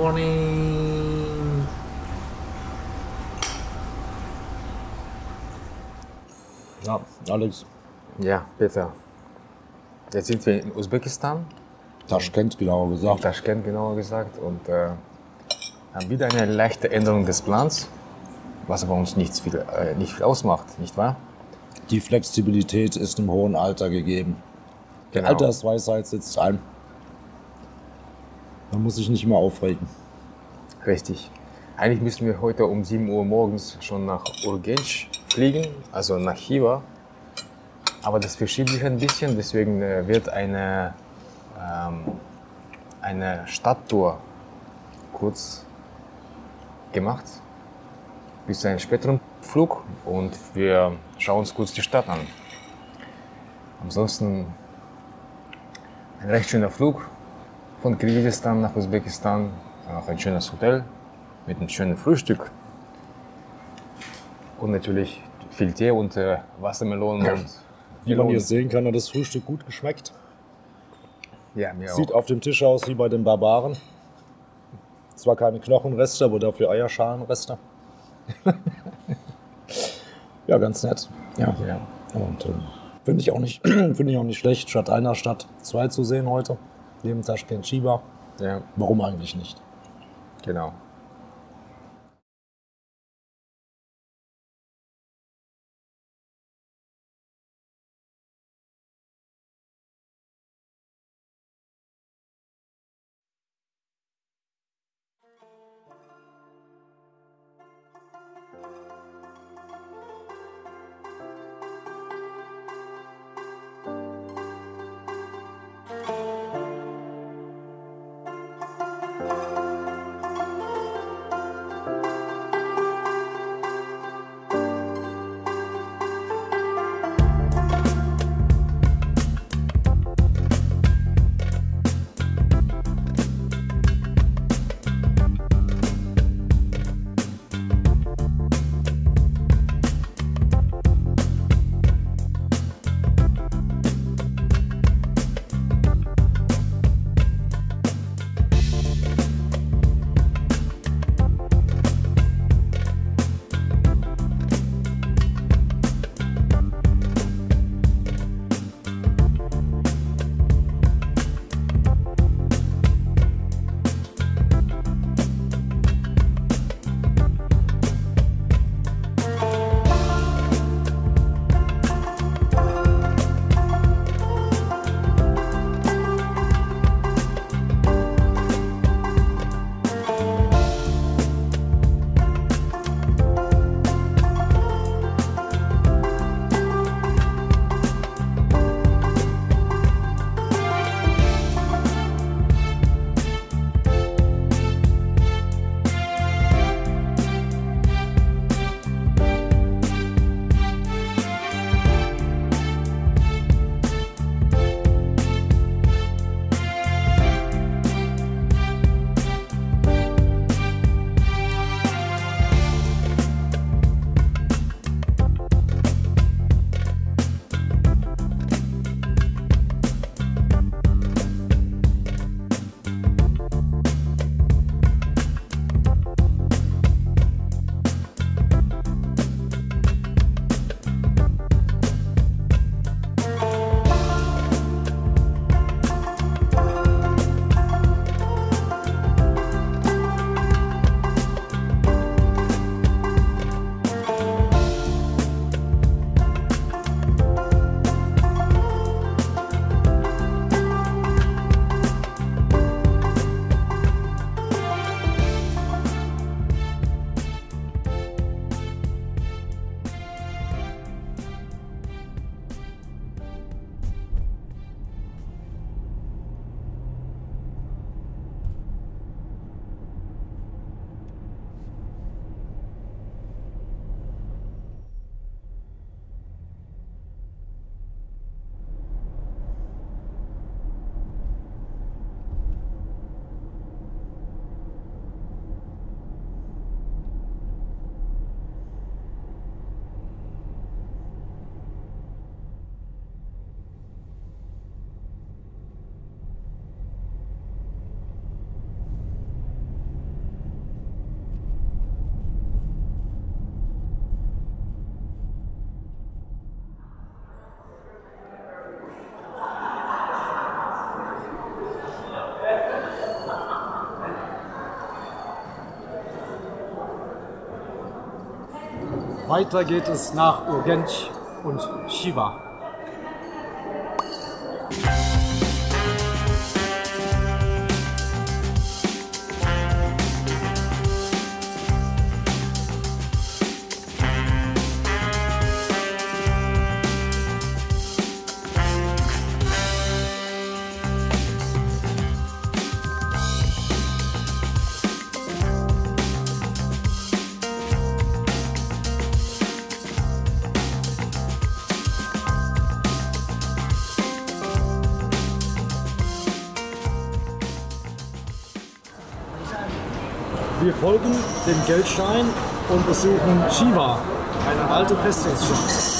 morning. Ja, Alex, Ja, Peter. Jetzt sind wir in Usbekistan, Taschkent genauer gesagt. Taschkent genauer gesagt, und äh, haben wieder eine leichte Änderung des Plans, was aber uns nicht viel, äh, nicht viel ausmacht, nicht wahr? Die Flexibilität ist im hohen Alter gegeben. Die Genau. Altersweisheit sitzt ein. Man muss sich nicht mehr aufregen. Richtig. Eigentlich müssten wir heute um 7 Uhr morgens schon nach Urgench fliegen, also nach Chiva. Aber das verschiebt sich ein bisschen, deswegen äh, wird eine, ähm, eine Stadttour kurz gemacht bis zu einem späteren Flug und wir schauen uns kurz die Stadt an. Ansonsten ein recht schöner Flug von Kirgisistan nach Usbekistan, auch ein schönes Hotel mit einem schönen Frühstück und natürlich viel Tee und äh, Wassermelonen und Wie man hier sehen kann, hat das Frühstück gut geschmeckt. Ja, mir Sieht auch. auf dem Tisch aus wie bei den Barbaren. Zwar keine Knochenreste, aber dafür Eierschalenreste. ja, ganz nett. Ja. Ja. Und äh, finde ich, auch nicht- finde ich auch nicht schlecht, statt einer Stadt zwei zu sehen heute. Neben Taschkent Chiba. ja, Warum eigentlich nicht? genau. Weiter geht es nach Urgench und Shiva. Wir folgen dem Geldstein und besuchen Shiva, eine alte Festungsstadt.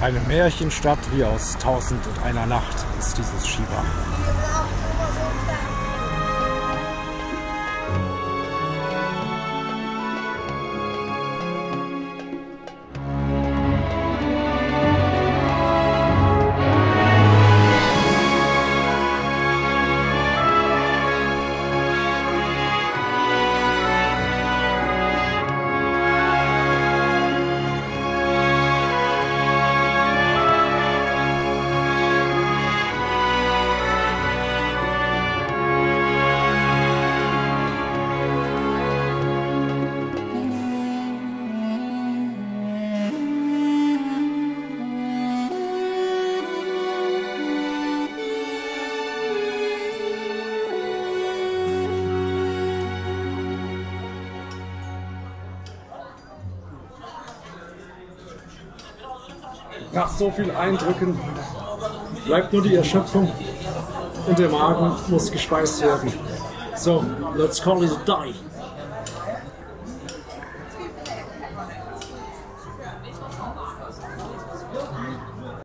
Eine Märchenstadt wie aus Tausend und einer Nacht ist dieses Shiva. Nach so vielen Eindrücken bleibt nur die Erschöpfung und der Magen muss gespeist werden. So, let's call it a die.